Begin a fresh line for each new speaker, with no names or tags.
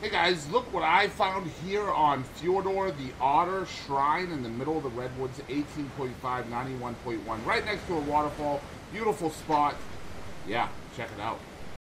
Hey guys, look what I found here on Fjordur the Otter Shrine in the middle of the Redwoods, 18.5, 91.1, right next to a waterfall. Beautiful spot. Yeah, check it out.